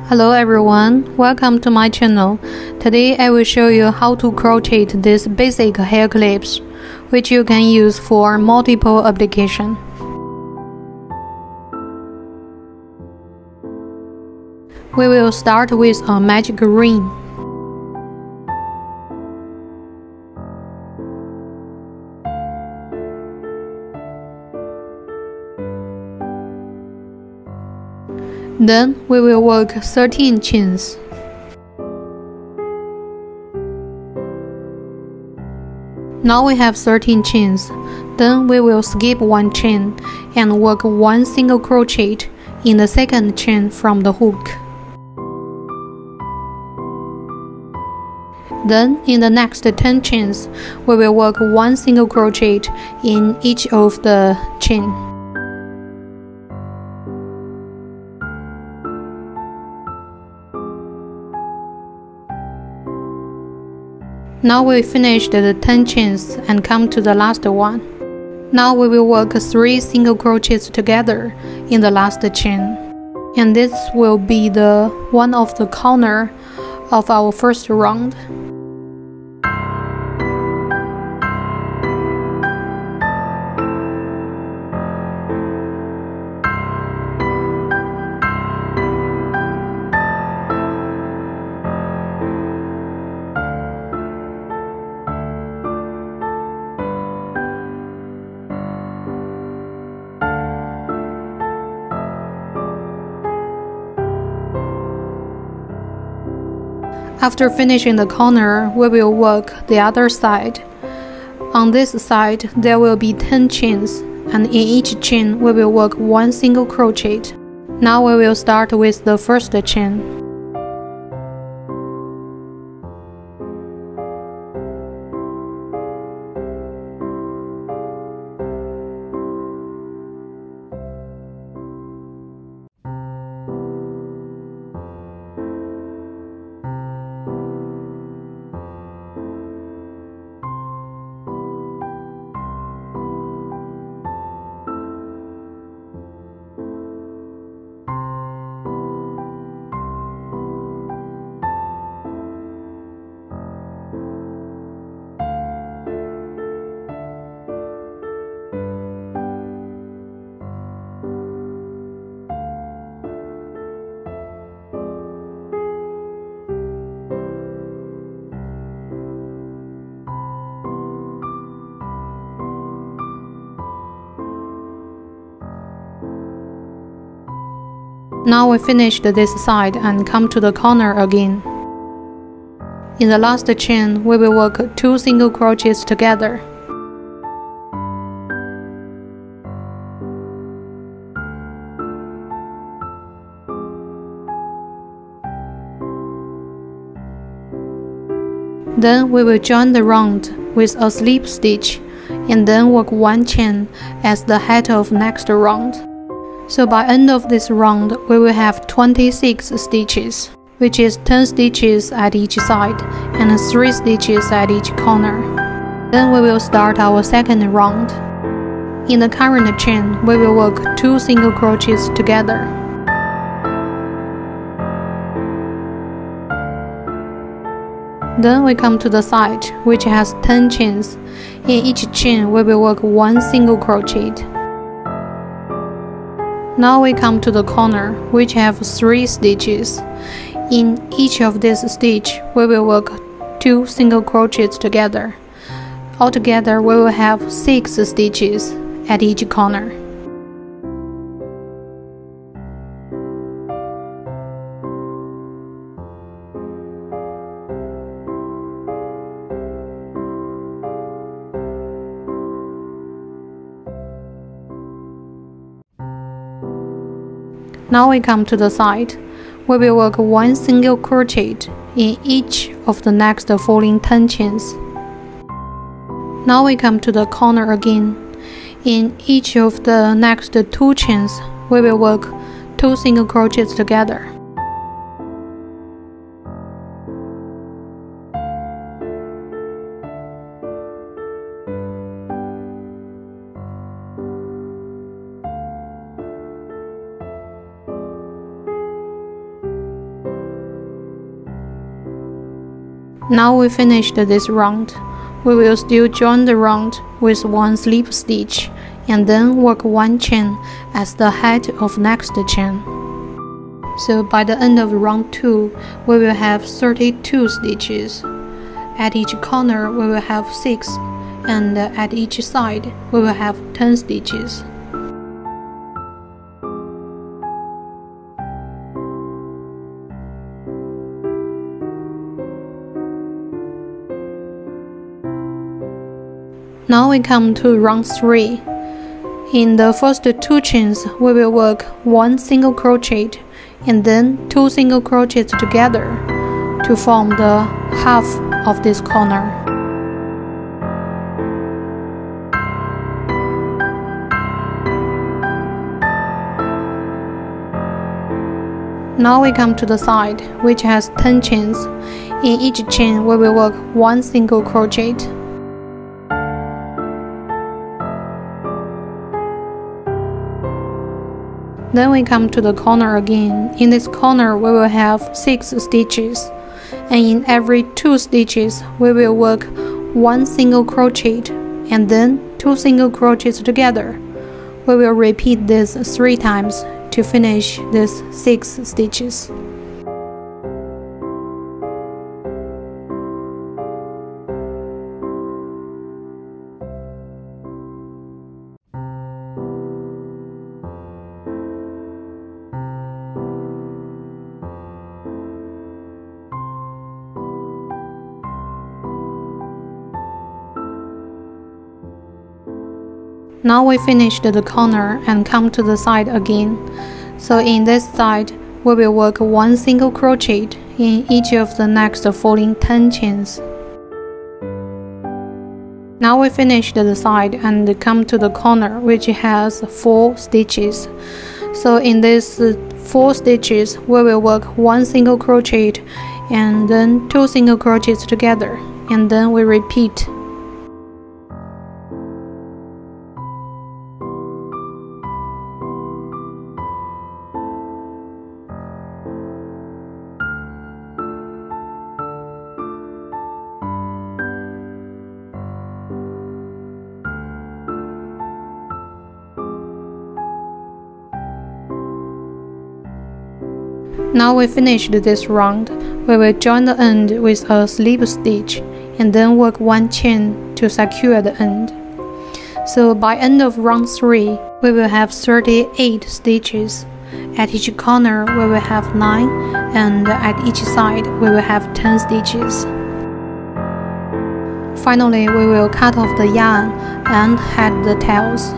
Hello everyone, welcome to my channel. Today I will show you how to crochet these basic hair clips, which you can use for multiple application. We will start with a magic ring. Then we will work 13 chains. Now we have 13 chains. Then we will skip one chain and work one single crochet in the second chain from the hook. Then in the next 10 chains, we will work one single crochet in each of the chain. Now we finished the 10 chains and come to the last one. Now we will work 3 single crochets together in the last chain. And this will be the one of the corner of our first round. After finishing the corner, we will work the other side. On this side, there will be 10 chains, and in each chain, we will work one single crochet. Now we will start with the first chain. Now we finished this side and come to the corner again. In the last chain, we will work 2 single crochets together. Then we will join the round with a slip stitch and then work one chain as the head of next round. So by end of this round, we will have 26 stitches, which is 10 stitches at each side and 3 stitches at each corner. Then we will start our second round. In the current chain, we will work 2 single crochets together. Then we come to the side, which has 10 chains. In each chain, we will work 1 single crochet. Now we come to the corner, which have 3 stitches. In each of these stitch, we will work 2 single crochets together. Altogether, we will have 6 stitches at each corner. Now we come to the side. We will work one single crochet in each of the next following 10 chains. Now we come to the corner again. In each of the next two chains, we will work two single crochets together. Now we finished this round. We will still join the round with one slip stitch and then work one chain as the head of next chain. So by the end of round 2, we will have 32 stitches. At each corner we will have 6 and at each side we will have 10 stitches. Now we come to round 3. In the first two chains, we will work one single crochet and then two single crochets together to form the half of this corner. Now we come to the side, which has 10 chains. In each chain, we will work one single crochet. Then we come to the corner again. In this corner, we will have 6 stitches. And in every 2 stitches, we will work 1 single crochet and then 2 single crochets together. We will repeat this 3 times to finish these 6 stitches. Now we finished the corner and come to the side again. So in this side, we will work one single crochet in each of the next following 10 chains. Now we finished the side and come to the corner which has 4 stitches. So in these uh, 4 stitches, we will work one single crochet and then 2 single crochets together and then we repeat Now we finished this round, we will join the end with a slip stitch and then work one chain to secure the end. So by end of round 3, we will have 38 stitches. At each corner we will have 9 and at each side we will have 10 stitches. Finally, we will cut off the yarn and head the tails.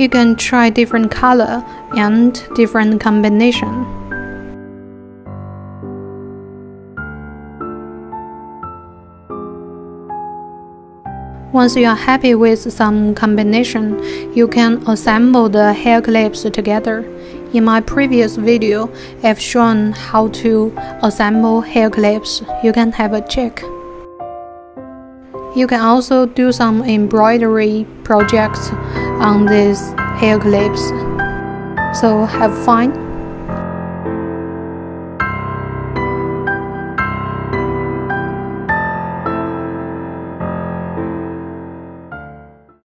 You can try different color and different combination. Once you are happy with some combination, you can assemble the hair clips together. In my previous video, I've shown how to assemble hair clips. You can have a check. You can also do some embroidery projects on these hair clips. So have fun